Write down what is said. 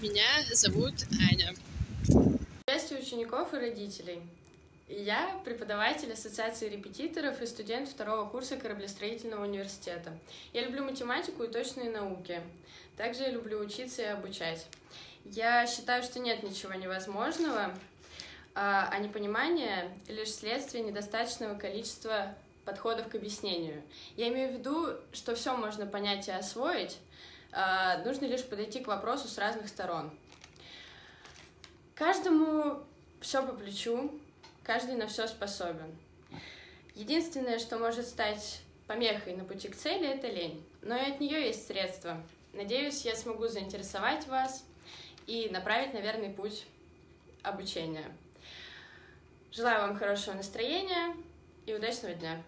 Меня зовут Аня. Приветствую учеников и родителей. Я преподаватель Ассоциации репетиторов и студент второго курса кораблестроительного университета. Я люблю математику и точные науки. Также я люблю учиться и обучать. Я считаю, что нет ничего невозможного, а, а непонимание — лишь следствие недостаточного количества подходов к объяснению. Я имею в виду, что все можно понять и освоить, нужно лишь подойти к вопросу с разных сторон. Каждому все по плечу, каждый на все способен. Единственное, что может стать помехой на пути к цели, это лень. Но и от нее есть средства. Надеюсь, я смогу заинтересовать вас и направить на верный путь обучения. Желаю вам хорошего настроения и удачного дня!